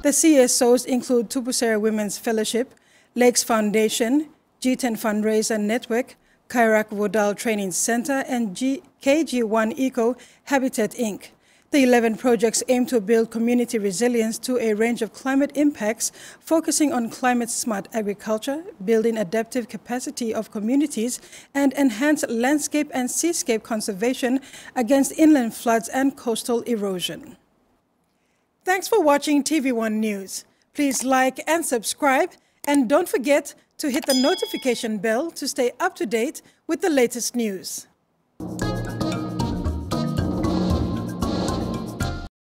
The CSOs include Tubusereia Women's Fellowship, Lakes Foundation, GTen Fundraiser Network, Kairak Vudal Training Center, and G KG Wan Eco Habitat Inc. The 11 projects aim to build community resilience to a range of climate impacts, focusing on climate-smart agriculture, building adaptive capacity of communities, and enhance landscape and seascape conservation against inland floods and coastal erosion. Thanks for watching TVWAN News. Please like and subscribe, and don't forget to hit the notification bell to stay up to date with the latest news.